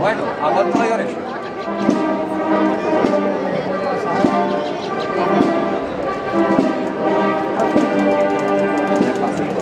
Bueno, hablando de Oreja. Despacito,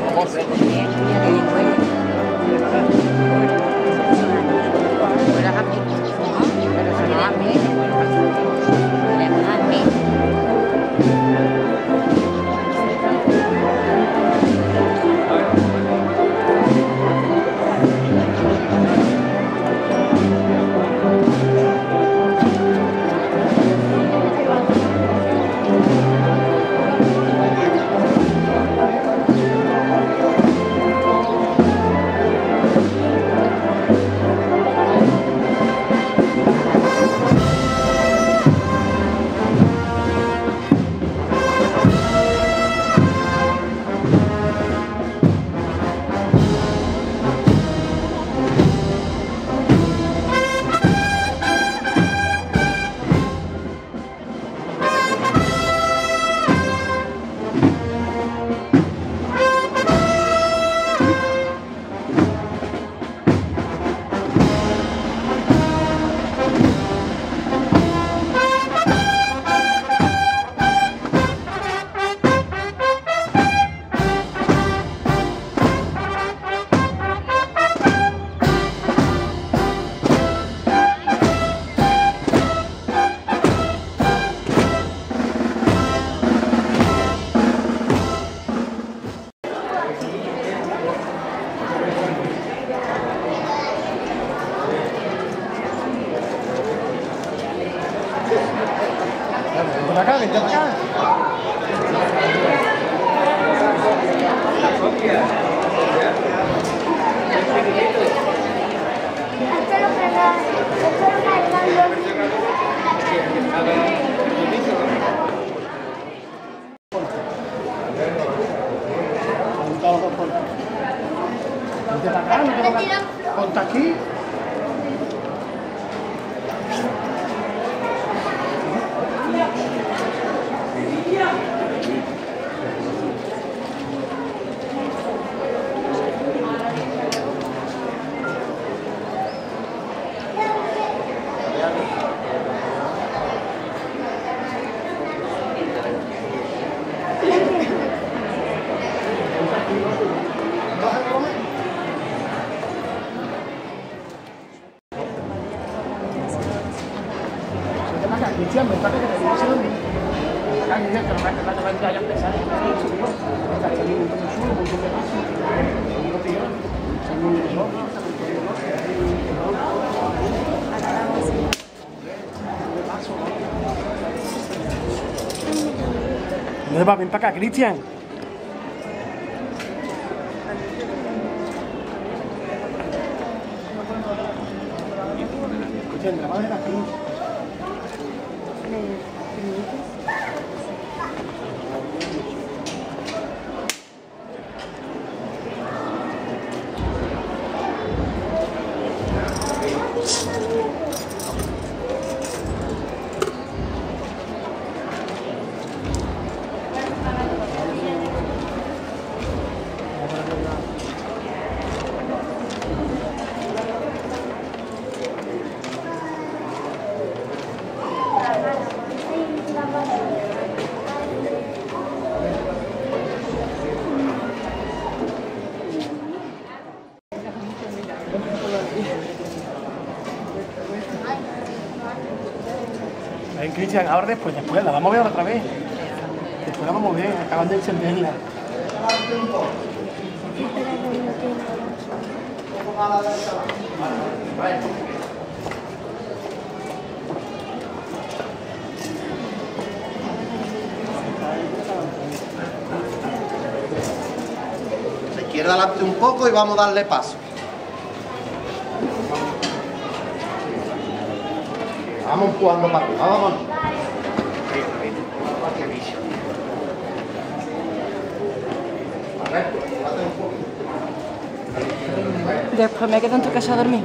Por acá, vente acá. Ponte aquí. Entonces va, ven para acá, Cristian. Cristian, la madre de la cruz. Ahora después, después, la vamos a ver otra vez. Después la vamos a ver, acaban de encenderla. Se izquierda adelante un poco y vamos a darle paso. Vamos jugando para arriba, vamos. Después me quedo en tu casa a dormir.